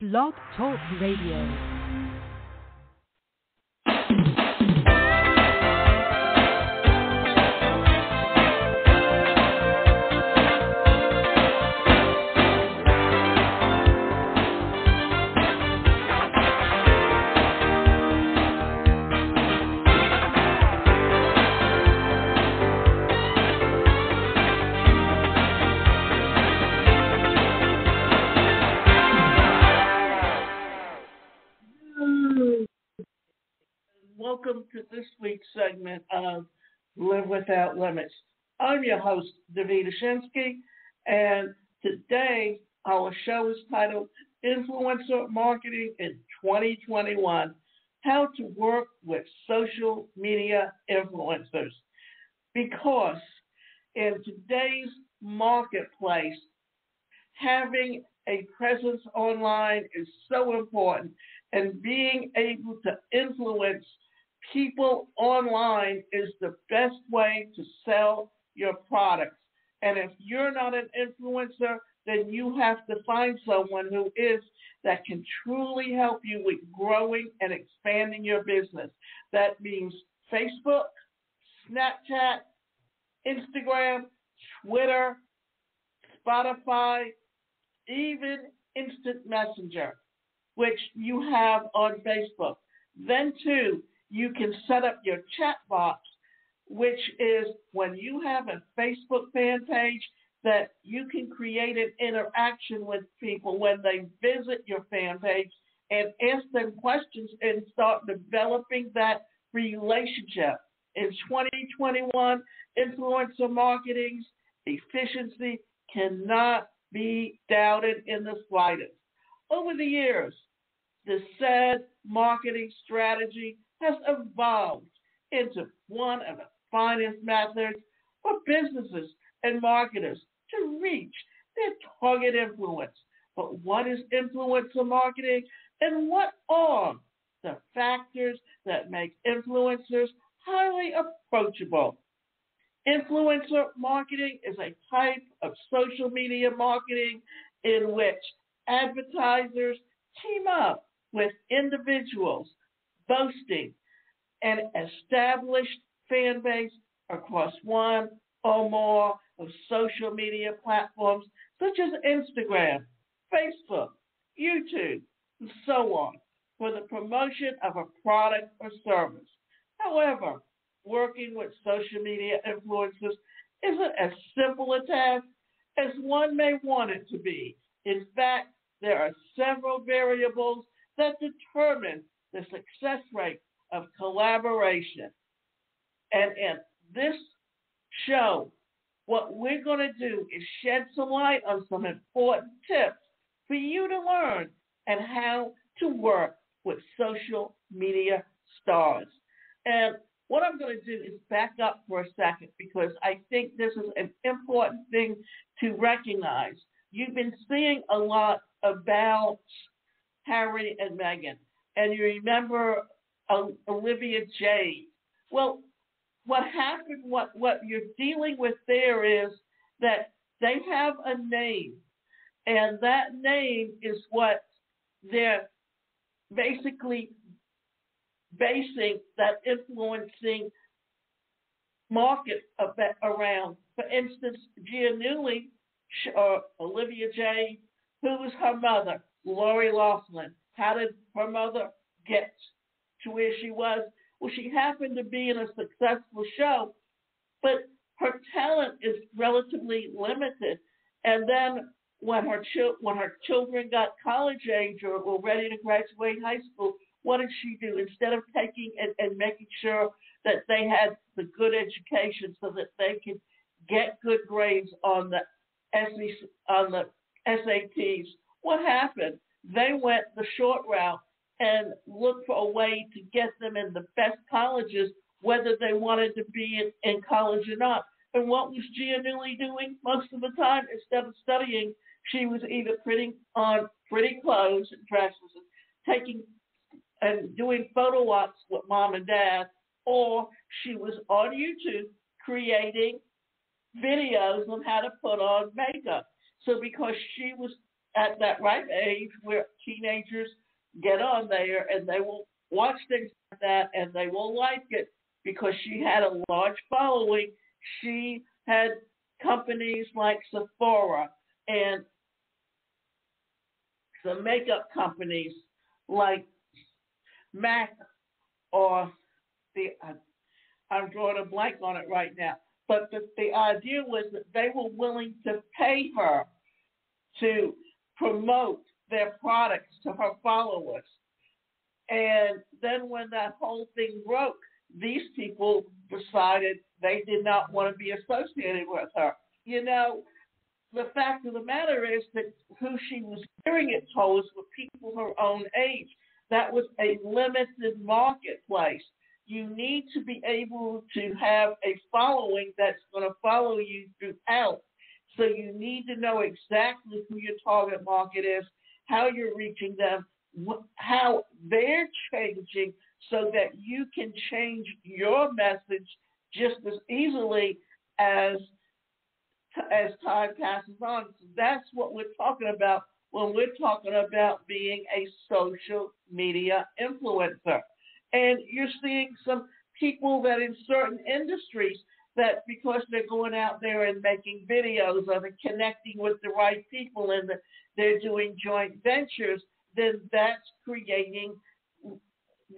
Blog Talk Radio. Week's segment of Live Without Limits. I'm your host, Davida Shensky, and today our show is titled Influencer Marketing in 2021 How to Work with Social Media Influencers. Because in today's marketplace, having a presence online is so important, and being able to influence people online is the best way to sell your products. And if you're not an influencer, then you have to find someone who is that can truly help you with growing and expanding your business. That means Facebook, Snapchat, Instagram, Twitter, Spotify, even Instant Messenger, which you have on Facebook. Then, too, you can set up your chat box, which is when you have a Facebook fan page that you can create an interaction with people when they visit your fan page and ask them questions and start developing that relationship. In 2021, influencer marketing's efficiency cannot be doubted in the slightest. Over the years, the said marketing strategy has evolved into one of the finest methods for businesses and marketers to reach their target influence. But what is influencer marketing and what are the factors that make influencers highly approachable? Influencer marketing is a type of social media marketing in which advertisers team up with individuals boasting an established fan base across one or more of social media platforms such as Instagram, Facebook, YouTube, and so on for the promotion of a product or service. However, working with social media influencers isn't as simple a task as one may want it to be. In fact, there are several variables that determine the success rate of collaboration. And in this show, what we're going to do is shed some light on some important tips for you to learn and how to work with social media stars. And what I'm going to do is back up for a second because I think this is an important thing to recognize. You've been seeing a lot about Harry and Meghan, and you remember uh, Olivia Jade. Well, what happened, what, what you're dealing with there is that they have a name, and that name is what they're basically basing that influencing market around. For instance, Giannulli, or uh, Olivia Jade, who was her mother? Lori Loughlin. How did her mother get to where she was? Well, she happened to be in a successful show, but her talent is relatively limited. And then when her when her children got college age or were ready to graduate high school, what did she do? Instead of taking and, and making sure that they had the good education so that they could get good grades on the SEC, on the SATs, what happened? They went the short route and looked for a way to get them in the best colleges, whether they wanted to be in, in college or not. And what was Giannulli doing most of the time? Instead of studying, she was either putting on pretty clothes and dresses and taking and doing photo ops with mom and dad, or she was on YouTube creating videos on how to put on makeup. So because she was at that ripe age where teenagers get on there and they will watch things like that and they will like it because she had a large following. She had companies like Sephora and some makeup companies like MAC or the I'm drawing a blank on it right now. But the, the idea was that they were willing to pay her to promote their products to her followers. And then when that whole thing broke, these people decided they did not want to be associated with her. You know, the fact of the matter is that who she was hearing it told were people her own age. That was a limited marketplace. You need to be able to have a following that's going to follow you throughout. So you need to know exactly who your target market is, how you're reaching them, how they're changing so that you can change your message just as easily as as time passes on. So that's what we're talking about when we're talking about being a social media influencer. And you're seeing some people that in certain industries that because they're going out there and making videos of connecting with the right people and they're doing joint ventures, then that's creating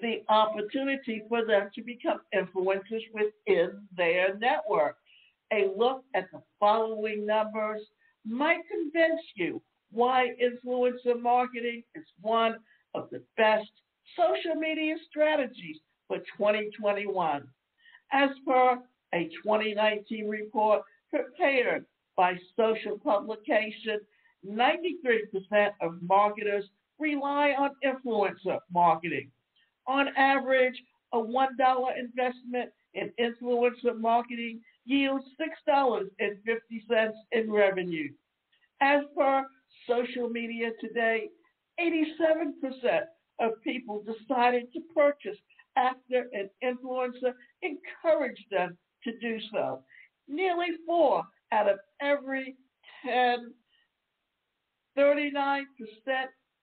the opportunity for them to become influencers within their network. A look at the following numbers might convince you why influencer marketing is one of the best social media strategies for 2021. As per a 2019 report prepared by Social Publication, 93% of marketers rely on influencer marketing. On average, a $1 investment in influencer marketing yields $6.50 in revenue. As per social media today, 87% of people decided to purchase after an influencer encouraged them to do so. Nearly four out of every 10, 39%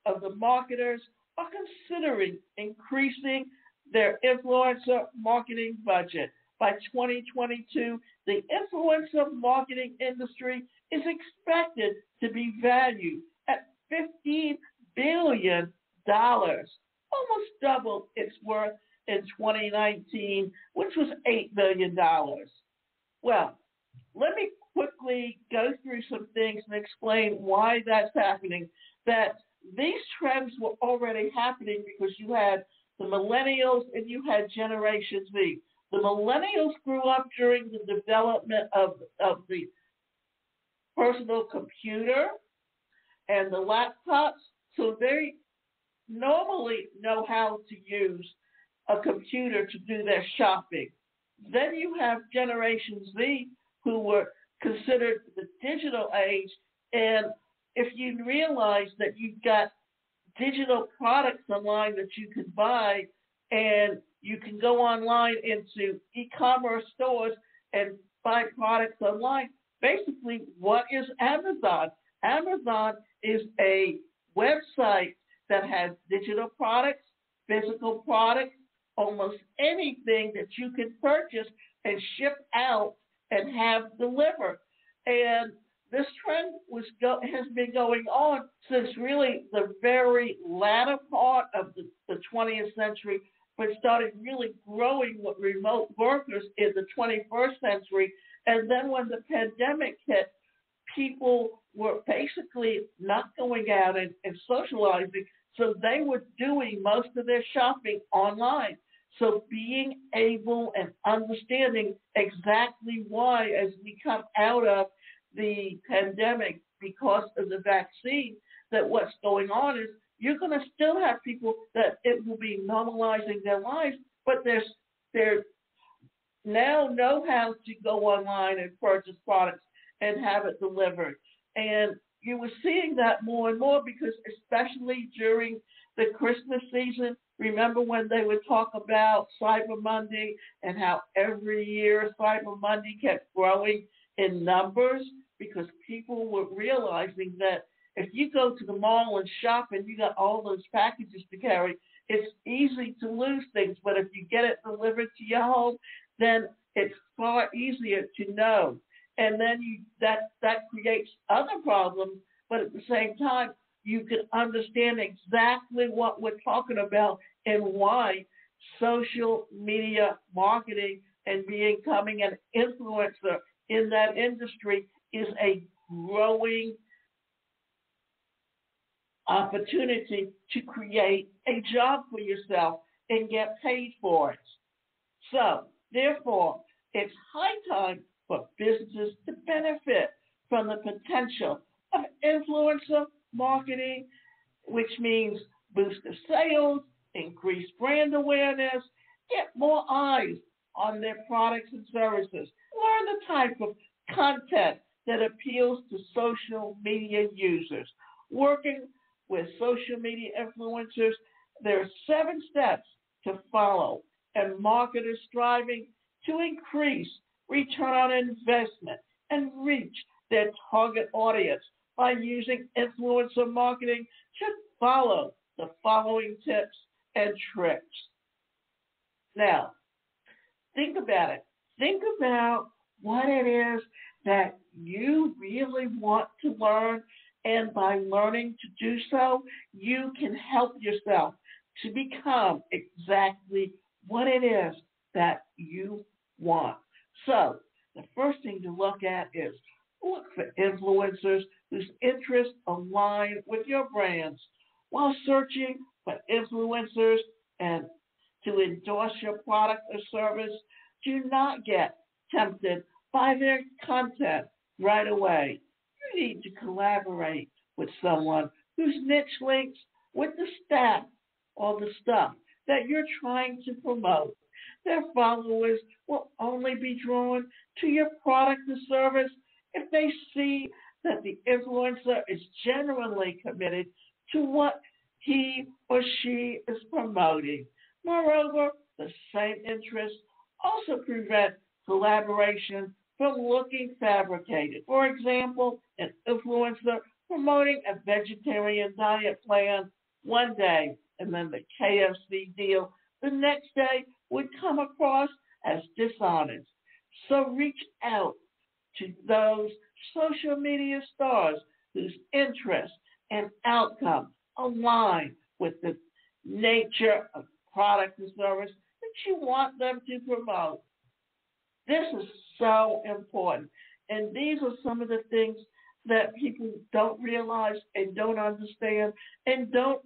of the marketers are considering increasing their influencer marketing budget. By 2022, the influencer marketing industry is expected to be valued at $15 billion, almost double its worth in 2019, which was $8 billion. Well, let me quickly go through some things and explain why that's happening. That these trends were already happening because you had the millennials and you had Generation Z. The millennials grew up during the development of, of the personal computer and the laptops, so they normally know how to use a computer to do their shopping. Then you have Generation Z who were considered the digital age, and if you realize that you've got digital products online that you can buy and you can go online into e-commerce stores and buy products online. Basically, what is Amazon? Amazon is a website that has digital products, physical products, almost anything that you can purchase and ship out and have delivered. And this trend was go, has been going on since really the very latter part of the, the 20th century, but started really growing with remote workers in the 21st century. And then when the pandemic hit, people were basically not going out and, and socializing, so they were doing most of their shopping online. So being able and understanding exactly why, as we come out of the pandemic because of the vaccine, that what's going on is you're going to still have people that it will be normalizing their lives, but there's they now know how to go online and purchase products and have it delivered. And you were seeing that more and more because especially during the Christmas season, remember when they would talk about Cyber Monday and how every year Cyber Monday kept growing in numbers because people were realizing that if you go to the mall and shop and you got all those packages to carry, it's easy to lose things. But if you get it delivered to your home, then it's far easier to know. And then you that that creates other problems, but at the same time, you can understand exactly what we're talking about and why social media marketing and becoming an influencer in that industry is a growing opportunity to create a job for yourself and get paid for it. So, therefore, it's high time for businesses to benefit from the potential of influencer marketing, which means boost the sales, increase brand awareness, get more eyes on their products and services, learn the type of content that appeals to social media users. Working with social media influencers, there are seven steps to follow, and marketers striving to increase return on investment and reach their target audience by using influencer marketing should follow the following tips and tricks. Now, think about it. Think about what it is that you really want to learn, and by learning to do so, you can help yourself to become exactly what it is that you want. So, the first thing to look at is look for influencers whose interests align with your brands while searching for influencers and to endorse your product or service. Do not get tempted by their content right away. You need to collaborate with someone whose niche links with the staff or the stuff that you're trying to promote. Their followers will only be drawn to your product or service if they see that the influencer is genuinely committed to what he or she is promoting. Moreover, the same interests also prevent collaboration from looking fabricated. For example, an influencer promoting a vegetarian diet plan one day and then the KFC deal the next day would come across as dishonest. So reach out to those social media stars whose interests and outcomes align with the nature of product and service that you want them to promote. This is so important. And these are some of the things that people don't realize and don't understand and don't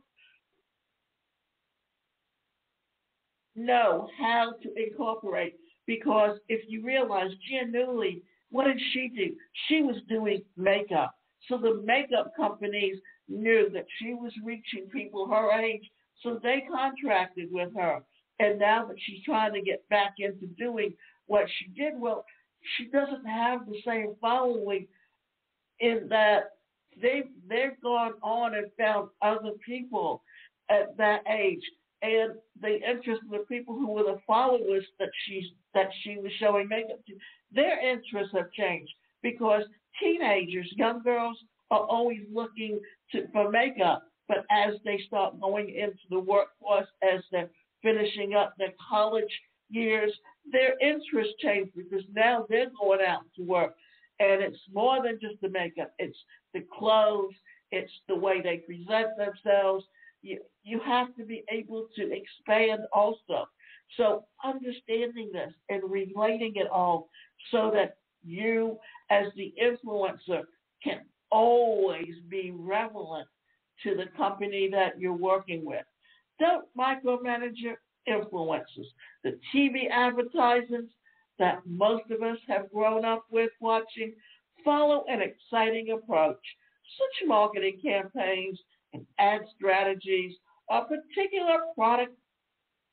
know how to incorporate. Because if you realize genuinely, what did she do? She was doing makeup. So the makeup companies knew that she was reaching people her age, so they contracted with her. And now that she's trying to get back into doing what she did, well, she doesn't have the same following in that they've they've gone on and found other people at that age and the interest of the people who were the followers that she's that she was showing makeup to, their interests have changed because teenagers, young girls, are always looking to, for makeup. But as they start going into the workforce, as they're finishing up their college years, their interests change because now they're going out to work. And it's more than just the makeup, it's the clothes, it's the way they present themselves. You, you have to be able to expand also. So understanding this and relating it all so that you as the influencer can always be relevant to the company that you're working with. Don't micromanage your influencers. The TV advertisements that most of us have grown up with watching follow an exciting approach. Such marketing campaigns and ad strategies are particular product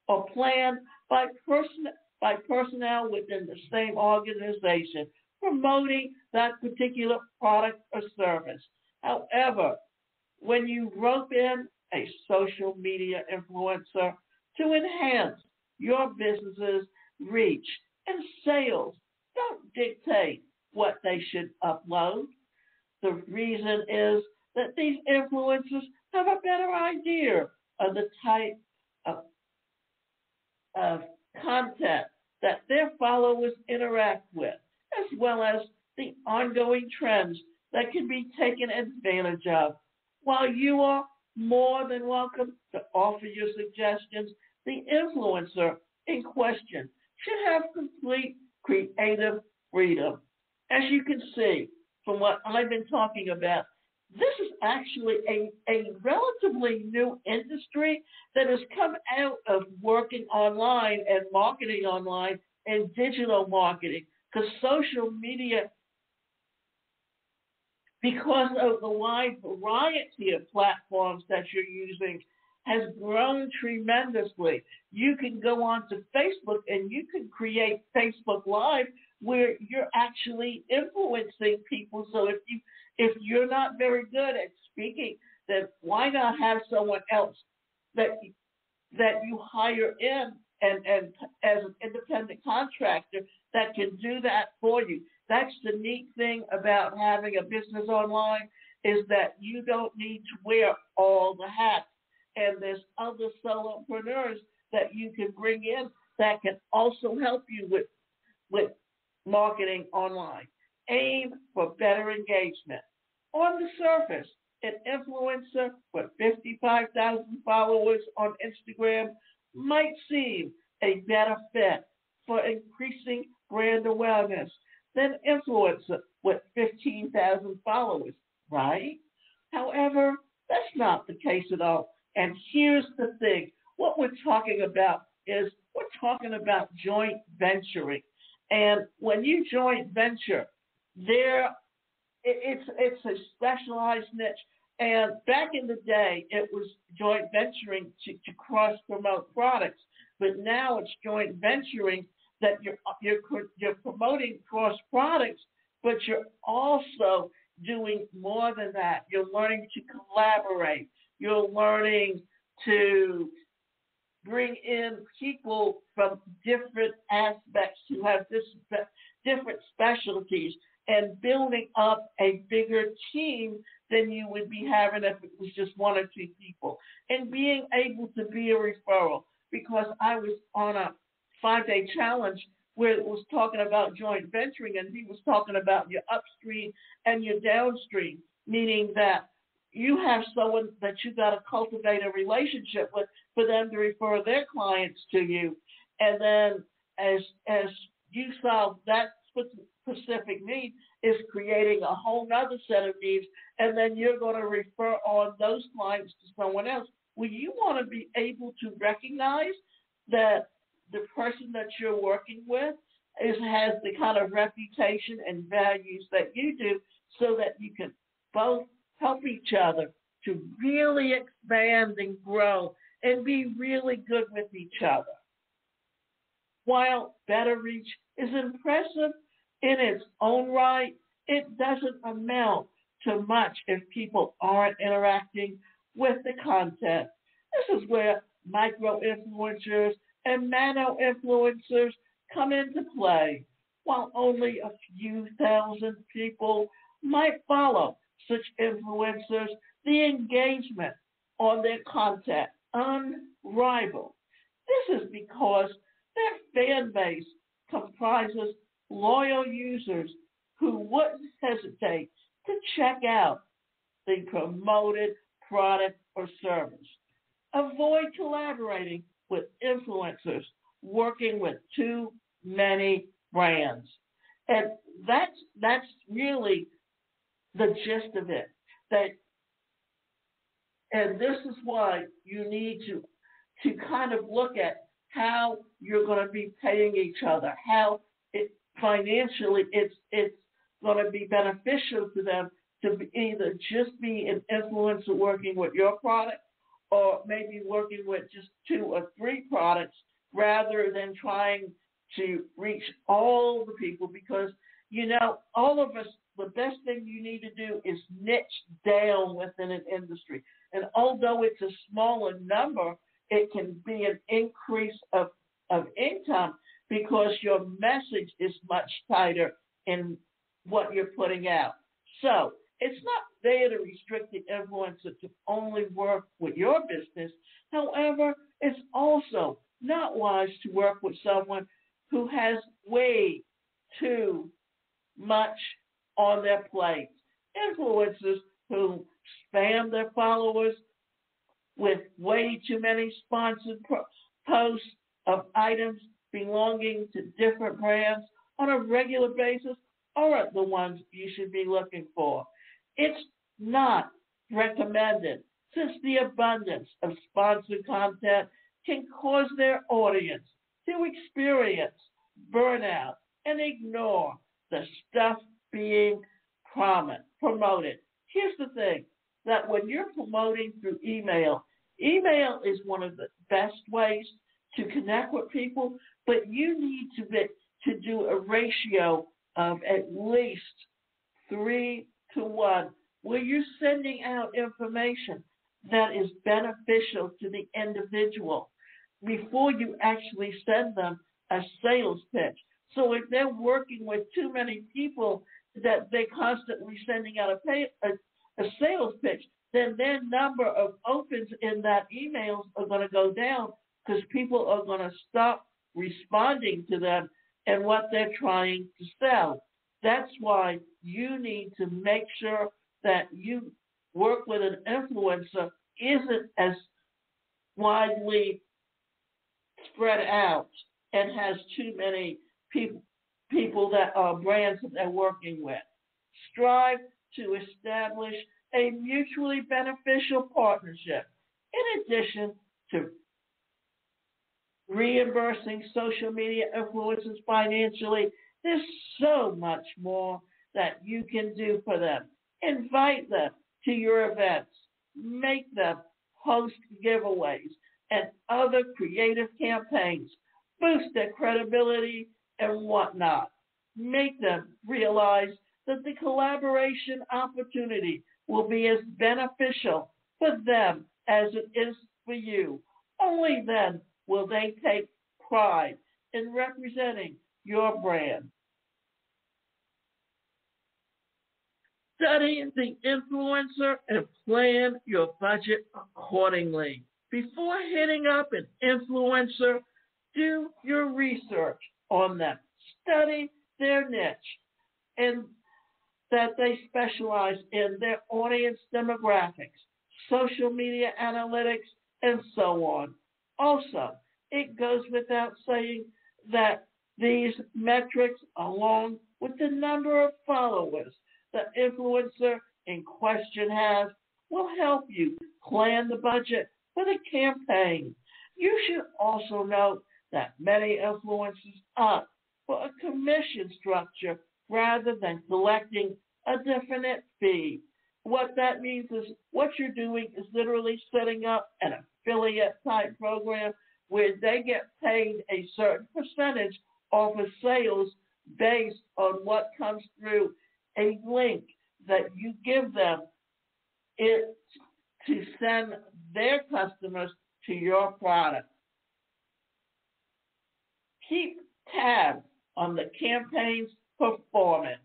or planned by, person, by personnel within the same organization promoting that particular product or service. However, when you rope in a social media influencer to enhance your business's reach and sales, don't dictate what they should upload. The reason is that these influencers have a better idea of the type of, of content that their followers interact with, as well as the ongoing trends that can be taken advantage of. While you are more than welcome to offer your suggestions, the influencer in question should have complete creative freedom. As you can see from what I've been talking about, this is actually a, a relatively new industry that has come out of working online and marketing online and digital marketing because social media, because of the wide variety of platforms that you're using, has grown tremendously. You can go onto Facebook and you can create Facebook Live where you're actually influencing people. So if you if you're not very good at speaking, then why not have someone else that that you hire in and, and as an independent contractor that can do that for you. That's the neat thing about having a business online is that you don't need to wear all the hats. And there's other solopreneurs that you can bring in that can also help you with with marketing online. Aim for better engagement. On the surface, an influencer with 55,000 followers on Instagram might seem a better fit for increasing brand awareness than influencer with 15,000 followers, right? However, that's not the case at all. And here's the thing what we're talking about is we're talking about joint venturing. And when you joint venture, there it's it's a specialized niche. And back in the day, it was joint venturing to, to cross promote products, but now it's joint venturing that you're you're you're promoting cross products, but you're also doing more than that. You're learning to collaborate. You're learning to bring in people from different aspects who have this different specialties and building up a bigger team than you would be having if it was just one or two people. And being able to be a referral because I was on a five day challenge where it was talking about joint venturing and he was talking about your upstream and your downstream, meaning that you have someone that you've got to cultivate a relationship with for them to refer their clients to you. And then as as you solve that specific need is creating a whole other set of needs, and then you're going to refer on those clients to someone else. Well, you want to be able to recognize that the person that you're working with is has the kind of reputation and values that you do, so that you can both help each other to really expand and grow and be really good with each other. While Better Reach is impressive in its own right, it doesn't amount to much if people aren't interacting with the content. This is where micro influencers and nano influencers come into play. While only a few thousand people might follow such influencers, the engagement on their content unrivaled. This is because their fan base comprises loyal users who wouldn't hesitate to check out the promoted product or service. Avoid collaborating with influencers working with too many brands. And that's that's really the gist of it. That and this is why you need to to kind of look at how you're going to be paying each other, how financially it's it's going to be beneficial to them to either just be an influencer working with your product or maybe working with just two or three products rather than trying to reach all the people because you know all of us the best thing you need to do is niche down within an industry. And although it's a smaller number it can be an increase of, of income because your message is much tighter in what you're putting out. So It's not there to restrict the influencer to only work with your business. However, it's also not wise to work with someone who has way too much on their plate. Influencers who spam their followers with way too many sponsored posts of items belonging to different brands on a regular basis aren't the ones you should be looking for. It's not recommended since the abundance of sponsored content can cause their audience to experience burnout and ignore the stuff being promoted. Here's the thing that when you're promoting through email, email is one of the best ways to connect with people, but you need to be, to do a ratio of at least three to one, where you're sending out information that is beneficial to the individual before you actually send them a sales pitch. So if they're working with too many people that they're constantly sending out a, pay, a, a sales pitch, then their number of opens in that emails are going to go down because people are going to stop responding to them and what they're trying to sell. That's why you need to make sure that you work with an influencer isn't as widely spread out and has too many people people that are brands that they're working with. Strive to establish a mutually beneficial partnership in addition to reimbursing social media influencers financially. There's so much more that you can do for them. Invite them to your events. Make them host giveaways and other creative campaigns. Boost their credibility and whatnot. Make them realize that the collaboration opportunity will be as beneficial for them as it is for you. Only then will they take pride in representing your brand. Study the influencer and plan your budget accordingly. Before hitting up an influencer, do your research on them. Study their niche and that they specialize in their audience demographics, social media analytics, and so on. Also, it goes without saying that these metrics, along with the number of followers the influencer in question has, will help you plan the budget for the campaign. You should also note that many influencers opt for a commission structure rather than collecting a definite fee. What that means is what you're doing is literally setting up an affiliate type program where they get paid a certain percentage off of sales based on what comes through a link that you give them it to send their customers to your product. Keep tabs on the campaign's performance.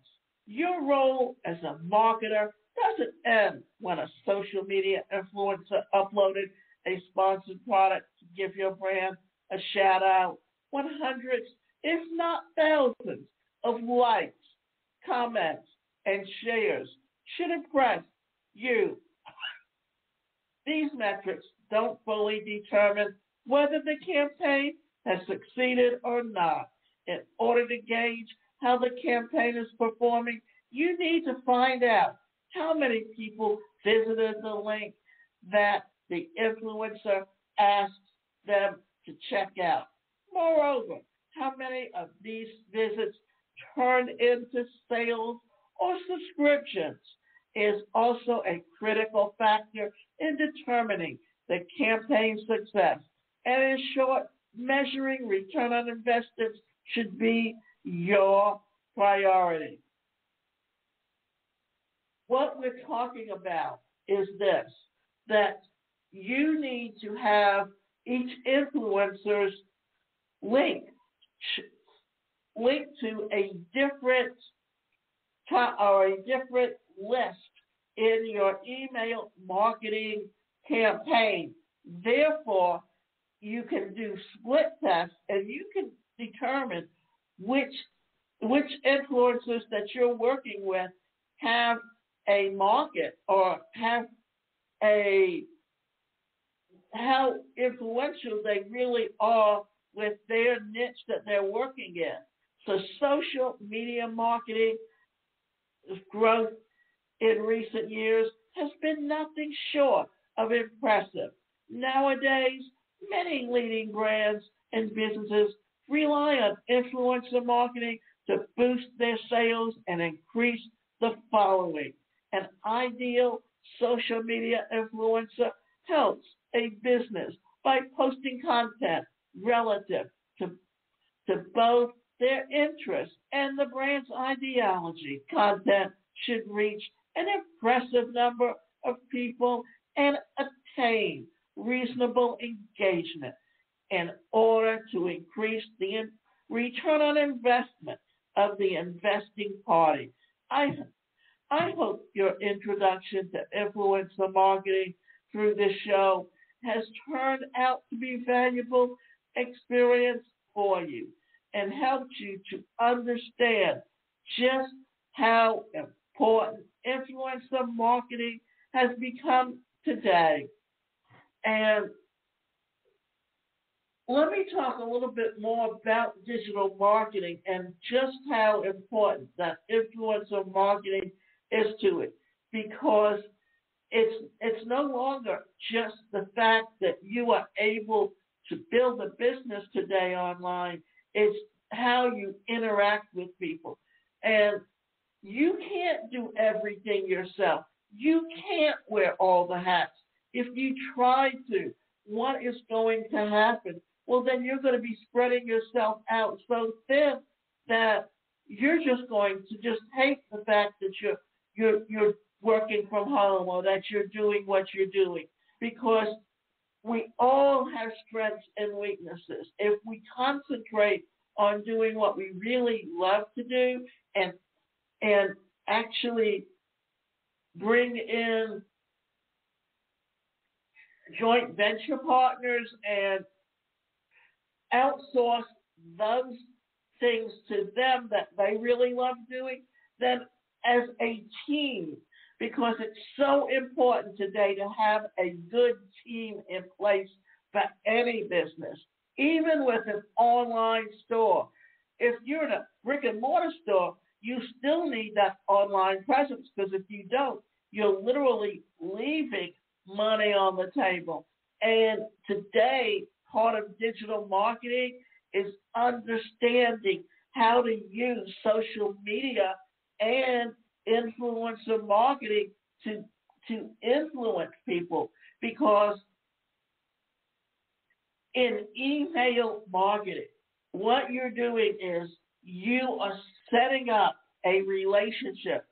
Your role as a marketer doesn't end when a social media influencer uploaded a sponsored product to give your brand a shout out. When hundreds, if not thousands, of likes, comments, and shares should impress you. These metrics don't fully determine whether the campaign has succeeded or not. In order to gauge how the campaign is performing, you need to find out how many people visited the link that the influencer asked them to check out. Moreover, how many of these visits turned into sales or subscriptions is also a critical factor in determining the campaign's success. And in short, measuring return on investments should be your priority. What we're talking about is this that you need to have each influencer's link linked to a different or a different list in your email marketing campaign. Therefore, you can do split tests and you can determine which which influencers that you're working with have a market or have a how influential they really are with their niche that they're working in. So social media marketing growth in recent years has been nothing short of impressive. Nowadays, many leading brands and businesses rely on influencer marketing to boost their sales and increase the following. An ideal social media influencer helps a business by posting content relative to, to both their interests and the brand's ideology. Content should reach an impressive number of people and attain reasonable engagement in order to increase the return on investment of the investing party. I, I hope your introduction to influencer marketing through this show has turned out to be valuable experience for you and helped you to understand just how important influencer marketing has become today. And let me talk a little bit more about digital marketing and just how important that influencer marketing is to it. Because it's it's no longer just the fact that you are able to build a business today online. It's how you interact with people. And you can't do everything yourself. You can't wear all the hats. If you try to what is going to happen? Well then you're going to be spreading yourself out so thin that you're just going to just hate the fact that you're you're you're working from home or that you're doing what you're doing because we all have strengths and weaknesses. If we concentrate on doing what we really love to do and and actually bring in joint venture partners and outsource those things to them that they really love doing, then as a team, because it's so important today to have a good team in place for any business, even with an online store. If you're in a brick and mortar store, you still need that online presence because if you don't, you're literally leaving money on the table. And today, part of digital marketing is understanding how to use social media and influencer marketing to to influence people because in email marketing, what you're doing is you are setting up a relationship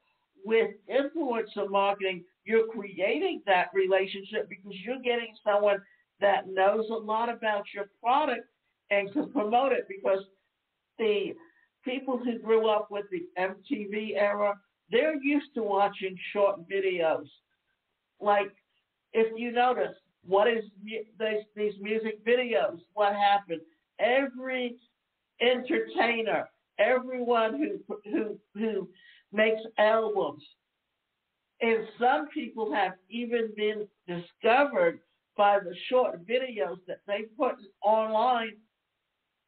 with influencer marketing. You're creating that relationship because you're getting someone that knows a lot about your product and can promote it because the people who grew up with the MTV era, they're used to watching short videos. Like, if you notice, what is these, these music videos? What happened? Every entertainer, everyone who who who makes albums, and some people have even been discovered by the short videos that they put online.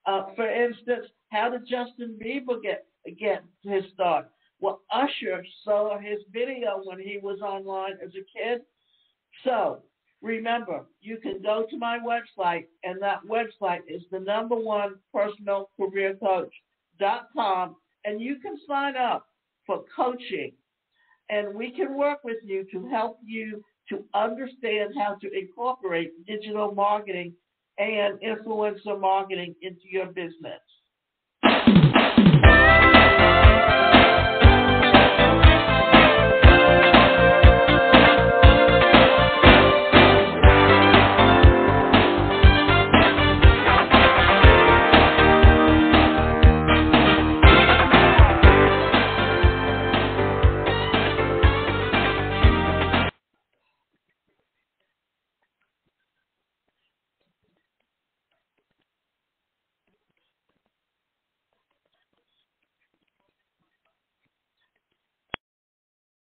Uh, for instance, how did Justin Bieber get get his start? Well, Usher saw his video when he was online as a kid. So remember, you can go to my website, and that website is the number one personal career coach.com, and you can sign up for coaching. And we can work with you to help you to understand how to incorporate digital marketing and influencer marketing into your business.